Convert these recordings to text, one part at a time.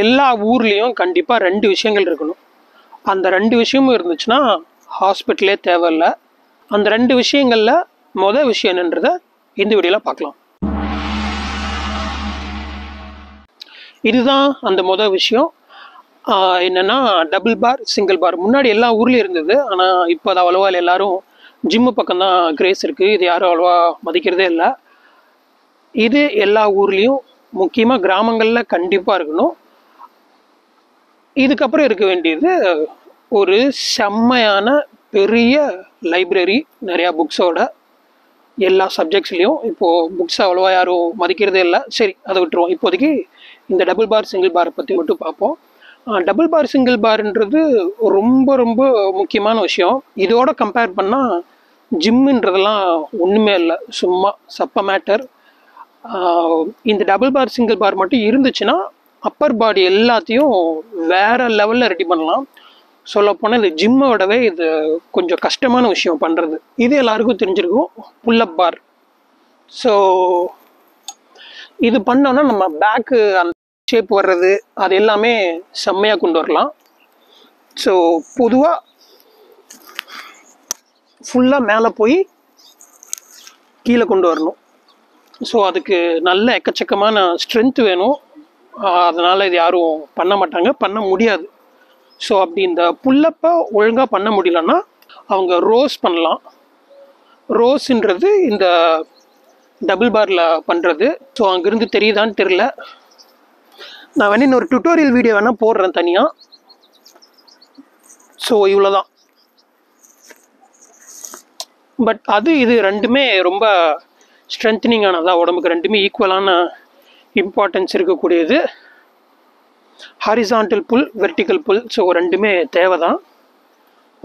எல்லா ஊர்லேயும் கண்டிப்பாக ரெண்டு விஷயங்கள் இருக்கணும். அந்த ரெண்டு விஷயமும் இருந்துச்சுன்னா ஹாஸ்பிட்டலே தேவையில்லை. அந்த ரெண்டு விஷயங்களில் மொதல் விஷயம் என்னன்றத இந்த வீடியோவில் பார்க்கலாம். இதுதான் அந்த மொதல் விஷயம். என்னென்னா டபுள் பார் சிங்கிள் பார். முன்னாடி எல்லா ஊர்லேயும் இருந்தது. ஆனால் இப்போ அது அவ்வளோவா இல்லை. எல்லாரும் ஜிம்மு பக்கம் தான் கிரேஸ் இருக்குது இது யாரும் அவ்வளோவா மதிக்கிறதே இல்லை. இது எல்லா ஊர்லேயும் முக்கியமாக கிராமங்களில் கண்டிப்பாக இருக்கணும். இதுக்கப்புறம் இருக்க வேண்டியது ஒரு செம்மையான பெரிய லைப்ரரி நிறையா புக்ஸோட எல்லா சப்ஜெக்ட்ஸ்லேயும் இப்போது புக்ஸ் அவ்வளோவா யாரும் மதிக்கிறதே இல்லை. சரி அதை விட்டுருவோம். இப்போதைக்கு இந்த டபுள் பார் சிங்கிள் பாரை பற்றி மட்டும் பார்ப்போம். டபுள் பார் சிங்கிள் பார்ன்றது ரொம்ப ரொம்ப முக்கியமான விஷயம். இதோட கம்பேர் பண்ணால் ஜிம்முன்றதெல்லாம் ஒன்றுமே இல்லை. சும்மா சப்ப மேட்டர் இந்த டபுள் பார் சிங்கிள் பார் மட்டும் இருந்துச்சுன்னா அப்பர் பாடி எல்லாத்தையும் வேற லெவலில் ரெடி பண்ணலாம். சொல்லப்போனால் இது ஜிம்மோடவே இது கொஞ்சம் கஷ்டமான விஷயம் பண்ணுறது இது எல்லாருக்கும் தெரிஞ்சிருக்கும். புல்லப் பார் ஸோ இது பண்ணோன்னா நம்ம பேக்கு அந்த ஷேப் வர்றது அது எல்லாமே செம்மையாக கொண்டு வரலாம். ஸோ பொதுவாக ஃபுல்லாக மேலே போய் கீழே கொண்டு வரணும். ஸோ அதுக்கு நல்ல எக்கச்சக்கமான ஸ்ட்ரென்த் வேணும். அதனால் இது யாரும் பண்ண மாட்டாங்க. பண்ண முடியாது. ஸோ அப்படி இந்த புல்லப்பை ஒழுங்காக பண்ண முடியலன்னா அவங்க ரோஸ் பண்ணலாம். ரோஸ்ன்றது இந்த டபுள் பாரில் பண்ணுறது ஸோ அங்கேருந்து தெரியுதான்னு தெரில நான் வேணா இன்னொரு டுட்டோரியல் வீடியோ வேணால் போடுறேன் தனியாக ஸோ இவ்வளோ தான் பட் அது இது ரெண்டுமே ரொம்ப ஸ்ட்ரென்த்னிங் ஆனதா உடம்புக்கு ரெண்டுமே ஈக்குவலான இம்பார்ட்டன்ஸ் இருக்கக்கூடியது. Horizontal pull vertical pull so ரெண்டுமே தேவை தான்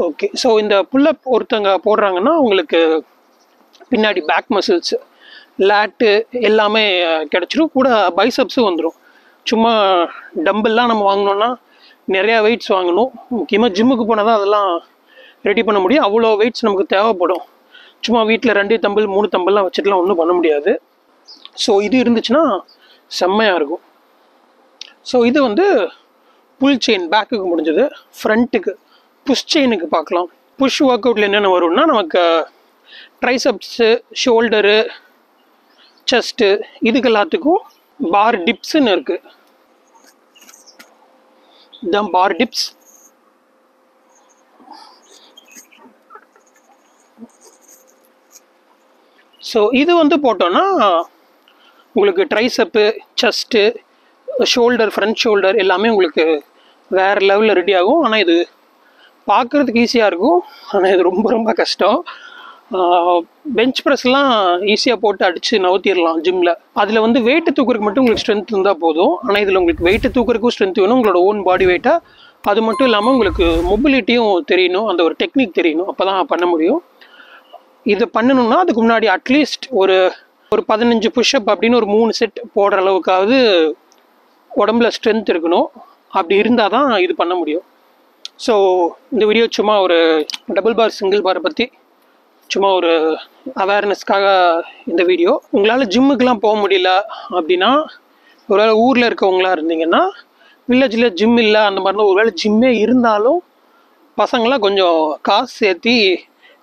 ஓகே ஸோ இந்த புல்லை ஒருத்தங்க போடுறாங்கன்னா உங்களுக்கு பின்னாடி பேக் மசில்ஸ் லேட்டு எல்லாமே கிடச்சிரும். கூட பைசப்ஸும் வந்துடும் சும்மா டம்பிள்லாம் நம்ம வாங்கினோன்னா நிறையா வெயிட்ஸ் வாங்கணும். முக்கியமாக ஜிம்முக்கு போனால் தான் அதெல்லாம் ரெடி பண்ண முடியும். அவ்வளோ வெயிட்ஸ் நமக்கு தேவைப்படும். சும்மா வீட்டில் ரெண்டு தம்பிள் மூணு தம்பிள்லாம் வச்சுட்டுலாம் ஒன்றும் பண்ண முடியாது. ஸோ இது இருந்துச்சுன்னா செம்மையாக இருக்கும். ஸோ இது வந்து புல் செயின் பேக்குக்கு முடிஞ்சது. ஃப்ரண்ட்டுக்கு புஷ் செயினுக்கு பார்க்கலாம். புஷ் ஒர்க் அவுட்டில் என்னென்ன வரும்னா நமக்கு ட்ரைசப்ஸு ஷோல்டரு செஸ்ட்டு இதுக்கு எல்லாத்துக்கும் பார் டிப்ஸுன்னு இருக்குது இதுதான் பார் டிப்ஸ் ஸோ இது வந்து போட்டோன்னா உங்களுக்கு tricep chest shoulder front shoulder எல்லாமே உங்களுக்கு வேறு லெவலில் ரெடி ஆகும். ஆனால் இது பார்க்குறதுக்கு ஈஸியாக இருக்கும். ஆனால் இது ரொம்ப ரொம்ப கஷ்டம். பெஞ்ச் ப்ரெஸ்லாம் ஈஸியாக போட்டு அடித்து நவுத்திடலாம் ஜிம்மில் அதில் வந்து வெயிட்டு தூக்குறதுக்கு மட்டும் உங்களுக்கு ஸ்ட்ரென்த் இருந்தால் போதும். ஆனால் இதில் உங்களுக்கு வெயிட்டு தூக்குறதுக்கும் ஸ்ட்ரென்த் வேணும். உங்களோட ஓன் பாடி வெயிட்டாக அது மட்டும் இல்லாமல் உங்களுக்கு மொபிலிட்டியும் தெரியணும். அந்த ஒரு டெக்னிக் தெரியணும். அப்போ தான் பண்ண முடியும். இதை பண்ணணும்னா அதுக்கு முன்னாடி அட்லீஸ்ட் ஒரு ஒரு பதினஞ்சு புஷ்அப் அப்படின்னு ஒரு மூணு செட் போடுற அளவுக்காவது உடம்புல ஸ்ட்ரென்த் இருக்கணும். அப்படி இருந்தால் தான் இது பண்ண முடியும். ஸோ இந்த வீடியோ சும்மா ஒரு டபுள் பார் சிங்கிள் பாரை பற்றி சும்மா ஒரு அவேர்னஸ்க்காக இந்த வீடியோ உங்களால் ஜிம்முக்கெலாம் போக முடியல அப்படின்னா ஒருவேளை ஊரில் இருக்கவங்களா இருந்தீங்கன்னா வில்லேஜில் ஜிம் இல்லை அந்த மாதிரிலாம் ஒருவேளை ஜிம்மே இருந்தாலும் பசங்களாம் கொஞ்சம் காசு சேர்த்தி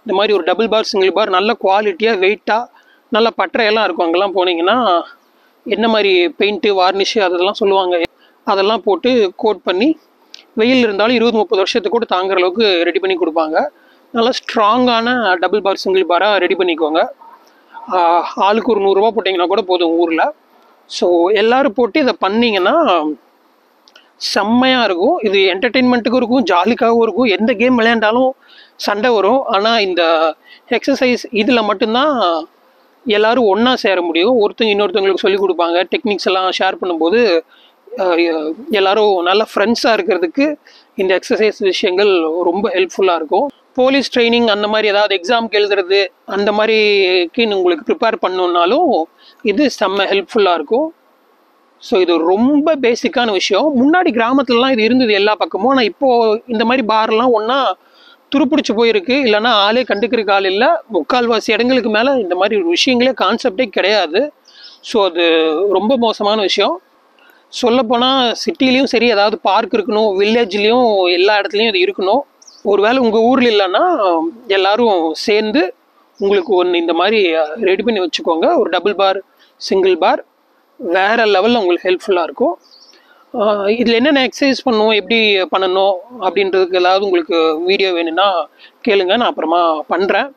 இந்த மாதிரி ஒரு டபுள் பார் சிங்கிள் பார் நல்ல குவாலிட்டியாக வெயிட்டாக நல்ல பட்டறையெல்லாம் இருக்கும். அங்கெல்லாம் போனீங்கன்னா என்ன மாதிரி பெயிண்ட்டு வார்னிஷு அதெல்லாம் சொல்லுவாங்க. அதெல்லாம் போட்டு கோட் பண்ணி வெயில் இருந்தாலும் இருபது முப்பது வருஷத்துக்கு கூட தாங்குற அளவுக்கு ரெடி பண்ணி கொடுப்பாங்க. நல்லா ஸ்ட்ராங்கான டபுள் பார் சிங்கிள் பாராக ரெடி பண்ணிக்கோங்க. ஆளுக்கு ஒரு நூறுரூவா போட்டிங்கன்னா கூட போதும் ஊரில். ஸோ எல்லோரும் போட்டு இதை பண்ணிங்கன்னா செம்மையாக இருக்கும். இது என்டர்டெயின்மெண்ட்டுக்கும் இருக்கும் ஜாலிக்காகவும் இருக்கும். எந்த கேம் விளையாண்டாலும் சண்டை வரும். ஆனால் இந்த எக்ஸசைஸ் இதில் மட்டும்தான் எல்லாரும் ஒன்றா சேர முடியும். ஒருத்தங்க இன்னொருத்தவங்களுக்கு சொல்லிக் கொடுப்பாங்க. டெக்னிக்ஸ் எல்லாம் ஷேர் பண்ணும்போது எல்லாரும் நல்ல ஃப்ரெண்ட்ஸாக இருக்கிறதுக்கு இந்த எக்ஸசைஸ் விஷயங்கள் ரொம்ப ஹெல்ப்ஃபுல்லாக இருக்கும். போலீஸ் ட்ரைனிங் அந்த மாதிரி ஏதாவது எக்ஸாம்க்கு எழுதுறது அந்த மாதிரிக்கு உங்களுக்கு ப்ரிப்பேர் பண்ணணுன்னாலும் இது செம்ம ஹெல்ப்ஃபுல்லாக இருக்கும். ஸோ இது ரொம்ப பேசிக்கான விஷயம். முன்னாடி கிராமத்துலலாம் இது இருந்தது எல்லா பக்கமும். ஆனால் இப்போது இந்த மாதிரி பார்லாம் ஒன்றா துருப்பிடிச்சு போயிருக்கு. இல்லைன்னா ஆளே கண்டுக்கிறக்கு ஆள் இல்லை. முக்கால்வாசி இடங்களுக்கு மேலே இந்த மாதிரி ஒரு விஷயங்களே கான்செப்டே கிடையாது. ஸோ அது ரொம்ப மோசமான விஷயம். சொல்லப்போனால் சிட்டிலையும் சரி ஏதாவது பார்க் இருக்கணும் வில்லேஜ்லேயும் எல்லா இடத்துலையும் அது இருக்கணும். ஒருவேளை உங்கள் ஊரில் இல்லைன்னா எல்லோரும் சேர்ந்து உங்களுக்கு ஒன்று இந்த மாதிரி ரெடி பண்ணி வச்சுக்கோங்க. ஒரு டபுள் பார் சிங்கிள் பார் வேறு லெவலில் உங்களுக்கு ஹெல்ப்ஃபுல்லாக இருக்கும். இதில் என்னென்ன எக்ஸசைஸ் பண்ணணும் எப்படி பண்ணணும் அப்படின்றதுக்கு ஏதாவது உங்களுக்கு வீடியோ வேணும்னா கேளுங்க. நான் அப்புறமா பண்ணுறேன்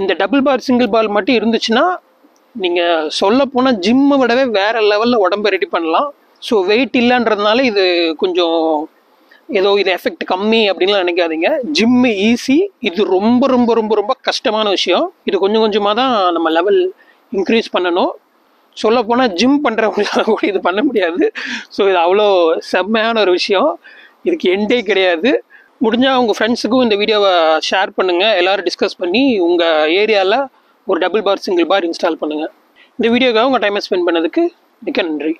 இந்த டபுள் பார் சிங்கிள் பால் மட்டும் இருந்துச்சுன்னா நீங்கள் சொல்ல போனால் ஜிம்மை விடவே வேறு லெவலில் உடம்பை ரெடி பண்ணலாம். ஸோ வெயிட் இல்லைன்றதுனால இது கொஞ்சம் ஏதோ இது எஃபெக்ட் கம்மி அப்படின்லாம் நினைக்காதீங்க. ஜிம்மு ஈஸி இது ரொம்ப ரொம்ப ரொம்ப ரொம்ப கஷ்டமான விஷயம். இது கொஞ்சம் கொஞ்சமாக தான் நம்ம லெவல் இன்க்ரீஸ் பண்ணணும். சொல்லப்போனால் ஜிம் பண்ணுறவங்களால கூட இது பண்ண முடியாது. ஸோ இது அவ்வளோ செம்மையான ஒரு விஷயம். இதுக்கு எண்டே கிடையாது. முடிஞ்சால் உங்கள் ஃப்ரெண்ட்ஸுக்கும் இந்த வீடியோவை ஷேர் பண்ணுங்கள் எல்லோரும் டிஸ்கஸ் பண்ணி உங்கள் ஏரியாவில் ஒரு double bar single bar install பண்ணுங்கள் இந்த வீடியோக்காக உங்கள் டைமை ஸ்பெண்ட் பண்ணதுக்கு மிக்க நன்றி.